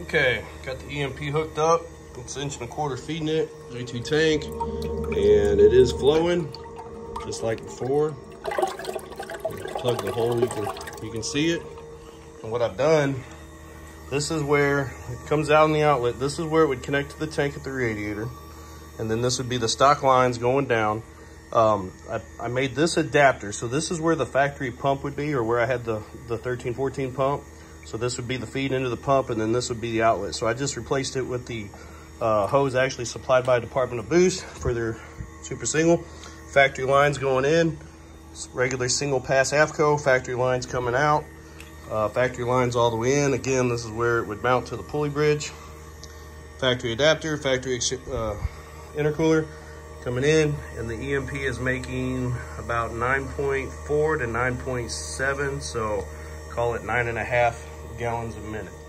Okay, got the EMP hooked up. It's inch and a quarter feeding it, J2 tank, and it is flowing just like before. Plug the hole, you can you can see it. And what I've done, this is where it comes out in the outlet. This is where it would connect to the tank at the radiator. And then this would be the stock lines going down. Um, I, I, made this adapter. So this is where the factory pump would be or where I had the, the 1314 pump. So this would be the feed into the pump and then this would be the outlet. So I just replaced it with the uh, hose actually supplied by Department of Boost for their super single. Factory lines going in, regular single pass AFCO, factory lines coming out, uh, factory lines all the way in. Again, this is where it would mount to the pulley bridge. Factory adapter, factory uh, intercooler coming in, and the EMP is making about 9.4 to 9.7, so call it nine and a half gallons a minute.